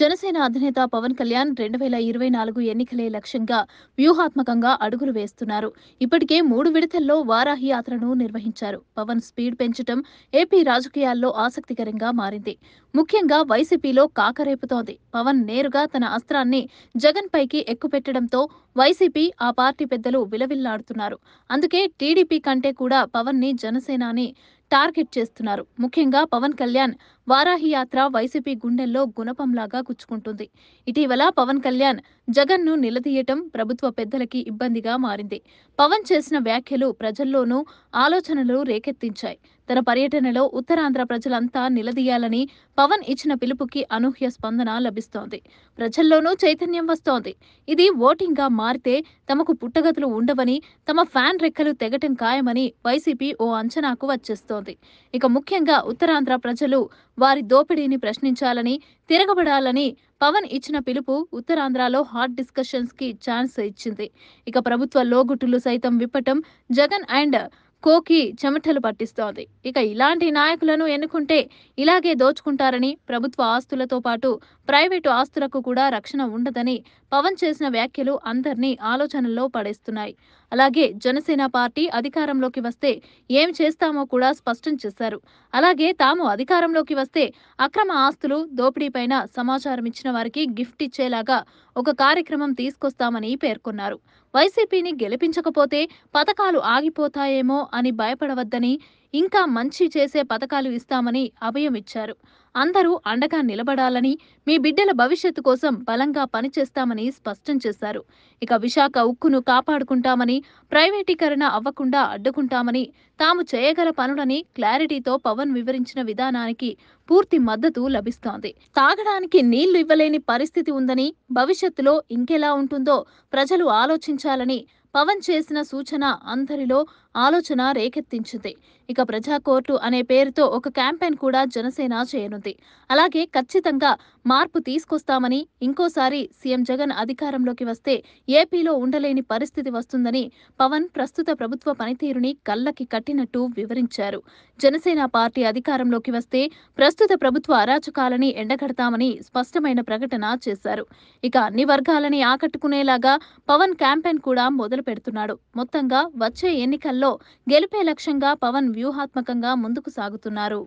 జనసేన అధినేత పవన్ కళ్యాణ్ రెండు వేల ఇరవై నాలుగు ఎన్నికలే లక్ష్యంగా వ్యూహాత్మకంగా అడుగులు వేస్తున్నారు. ఇప్పటికే మూడు విడతల్లో వారాహి యాత్రను నిర్వహించారు. పవన్ స్పీడ్ పెంచడం ఏపీ రాజకీయాల్లో ఆసక్తికరంగా మారింది. ముఖ్యంగా వైసీపీలో కాకరేపుతోంది. పవన్ నేరుగా తన అస్త్రాన్ని జగన్ పైకి ఎక్కుపెట్టడంతో వైసీపీ ఆ పార్టీ పెద్దలు విలవిల్లాడుతున్నారు. అందుకే టీడీపీ కంటే కూడా పవన్ని జనసేనాని టార్గెట్ చేస్తున్నారు. ముఖ్యంగా పవన్ కళ్యాణ్ వారాహి యాత్ర వైసీపీ గుండెల్లో గుణపంలాగా గుచ్చుకుంటుంది. ఇటీవల పవన్ కళ్యాణ్ జగన్ను నిలదీయటం ప్రభుత్వ పెద్దలకి ఇబ్బందిగా మారింది. పవన్ చేసిన వ్యాఖ్యలు ప్రజల్లోనూ ఆలోచనలు రేకెత్తించాయి. తన పర్యటనలో ఉత్తరాంధ్ర ప్రజలంతా నిలదీయాలని పవన్ ఇచ్చిన పిలుపుకి అనూహ్య స్పందన లభిస్తోంది. ప్రజల్లోనూ చైతన్యం వస్తోంది. ఇది ఓటింగ్గా మారితే తమకు పుట్టగతులు ఉండవని తమ ఫ్యాన్ రెక్కలు తెగటం ఖాయమని వైసీపీ ఓ అంచనాకు వచ్చేస్తోంది. ఇక ముఖ్యంగా ఉత్తరాంధ్ర ప్రజలు వారి దోపిడీని ప్రశ్నించాలని తిరగబడాలని పవన్ ఇచ్చిన పిలుపు ఉత్తరాంధ్రలో హాట్ డిస్కషన్స్కి ఛాన్స్ ఇచ్చింది. ఇక ప్రభుత్వ లోగుట్టులు సైతం విప్పటం జగన్ అండ్ కోకి చెమటలు పట్టిస్తోంది. ఇక ఇలాంటి నాయకులను ఎన్నుకుంటే ఇలాగే దోచుకుంటారని ప్రభుత్వ ఆస్తులతో పాటు ప్రైవేటు ఆస్తులకు కూడా రక్షణ ఉండదని పవన్ చేసిన వ్యాఖ్యలు అందరినీ ఆలోచనల్లో పడేస్తున్నాయి. అలాగే జనసేన పార్టీ అధికారంలోకి వస్తే ఏం చేస్తామో కూడా స్పష్టం చేశారు. అలాగే తాము అధికారంలోకి వస్తే అక్రమ ఆస్తులు దోపిడీపైన సమాచారం ఇచ్చిన వారికి గిఫ్ట్ ఇచ్చేలాగా ఒక కార్యక్రమం తీసుకొస్తామని పేర్కొన్నారు. వైసీపీని గెలిపించకపోతే పథకాలు ఆగిపోతాయేమో అని భయపడవద్దని ఇంకా మంచి చేసే పథకాలు ఇస్తామని అభయం ఇచ్చారు. అందరూ అండగా నిలబడాలని మీ బిడ్డల భవిష్యత్తు కోసం బలంగా పనిచేస్తామని స్పష్టం చేశారు. ఇక విశాఖ ఉక్కును కాపాడుకుంటామని ప్రైవేటీకరణ అవ్వకుండా అడ్డుకుంటామని తాము చేయగల పనులని క్లారిటీతో పవన్ వివరించిన విధానానికి పూర్తి మద్దతు లభిస్తోంది. తాగడానికి నీళ్ళు ఇవ్వలేని పరిస్థితి ఉందని భవిష్యత్తులో ఇంకెలా ఉంటుందో ప్రజలు ఆలోచించాలని పవన్ చేసిన సూచన అందరిలో ఆలోచన రేకెత్తించింది. ఇక ప్రజా కోర్టు అనే పేరుతో ఒక క్యాంపెయిన్ కూడా జనసేన చేయనుంది. అలాగే ఖచ్చితంగా మార్పు తీసుకొస్తామని ఇంకోసారి సీఎం జగన్ అధికారంలోకి వస్తే ఏపీలో ఉండలేని పరిస్థితి వస్తుందని పవన్ ప్రస్తుత ప్రభుత్వ పనితీరుని కళ్ళకి కట్టినట్టు వివరించారు. జనసేన పార్టీ అధికారంలోకి వస్తే ప్రస్తుత ప్రభుత్వ అరాచకాలని ఎండగడతామని స్పష్టమైన ప్రకటన చేశారు. ఇక అన్ని వర్గాలని ఆకట్టుకునేలాగా పవన్ క్యాంపెయిన్ కూడా మొదలు మొదలు పెడుతున్నాడు. మొత్తంగా వచ్చే ఎన్నికల్లో గెలిపే లక్ష్యంగా పవన్ వ్యూహాత్మకంగా ముందుకు సాగుతున్నారు.